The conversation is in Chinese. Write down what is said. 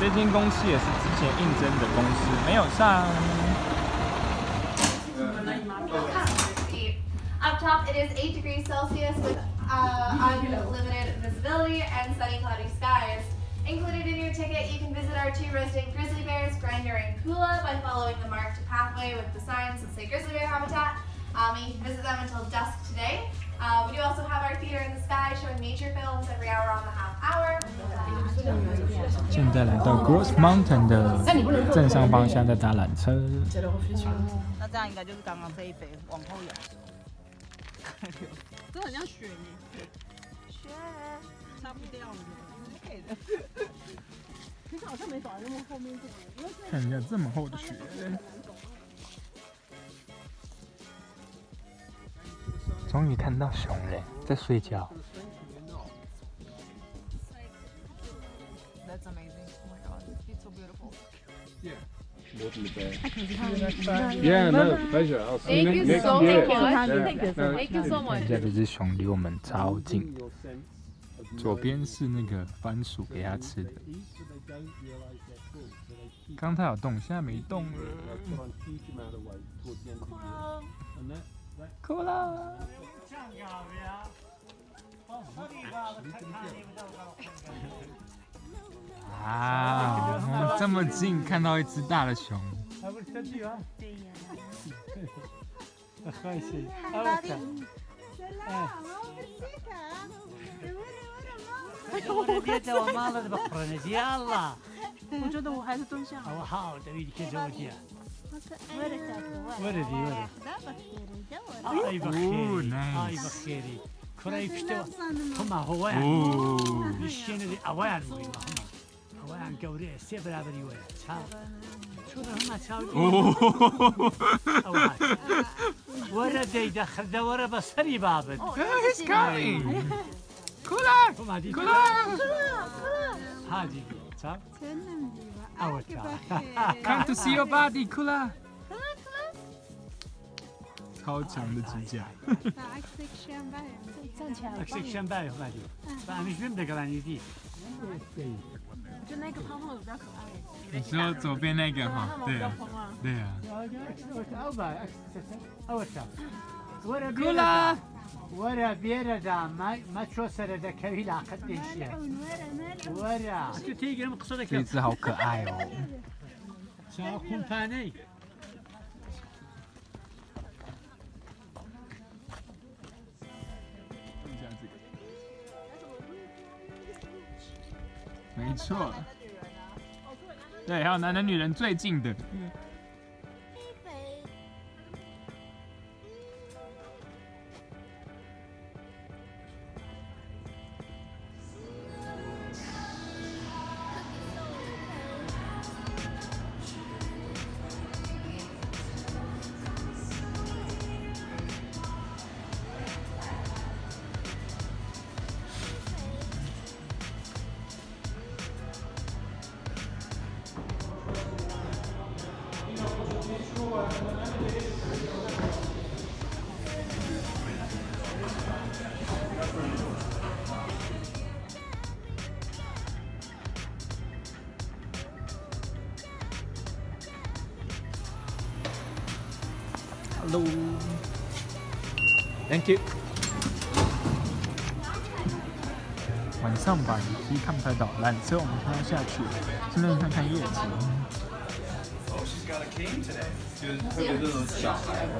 这间公司也是之前应征的公司，没有上。Up top, it is 8 degrees Celsius with uh, unlimited visibility and sunny cloudy skies. Included in your ticket, you can visit our two resident grizzly bears, Grinder and Kula, by following the marked pathway with the signs that say grizzly bear habitat. Um, you can visit them until dusk today. Uh, we do also have our theater in the sky showing nature films every hour on the half hour. 现在来到 Gross Mountain 的正上方，现在在搭缆车。那这样应该就是刚刚这一杯往后仰。这很像雪呢，雪擦不掉了，可以的。其实好像没走那么后面看一下这么厚的雪。终于看到熊了，在睡觉。Yeah. Yeah, no pleasure. I'll see you Thank next you so much. Thank you so much. 现在这只熊离我们超近，左边是那个番薯给它吃的。刚它有动，现在没动哭了。哭了。啊！这么近看到一只大的熊。我觉得我还是蹲下。好，等于كذا وديع وردي وردي Oh, اي بخيري nice. اي بخيري كراي كشتو هما هو Oh. الشين اللي اوان وين anche Aurea, sempre la prima. Ciao. Şuna çal. Wara deyda xırda wara basari babın. He's coming. Kula. Kula. Kula. Hadi. Çal. Awa çal. Come to see your body, Kula. 超强的指甲。Aksik şembel. Aksik şembel hadi. Ben hiç bilmiyorum da kalan iyi değil. 我觉得那个胖胖的比较可爱。你说左边那个哈？对啊，对啊。 ورا كولا ورا بيردا ما ما توصل ده كبيلا قد شيء ورا تيجي مقصدك 这只好可爱哦。 شاو كومباني 没错。对，还有男人女人最近的。Hello。Thank you。晚上吧，你看不太到缆车，我们快要下去，顺便看看夜景。 She's got a cane today. 就是特别这种小孩的。